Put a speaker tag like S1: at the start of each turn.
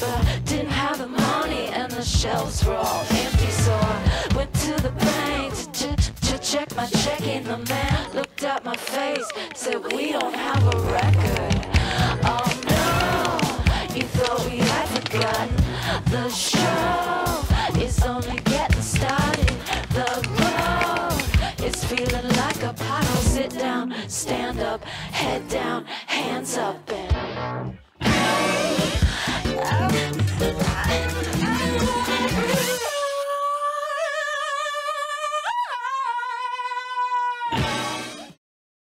S1: but I didn't have the money, and the shelves were all empty. So I went to the bank to, to, to check my checking. The man looked at my face, said, "We don't have a record." Oh no, you thought we had forgotten the show is only getting started. The road is feeling like a pothole. Sit down, stand up, head down, hands up, and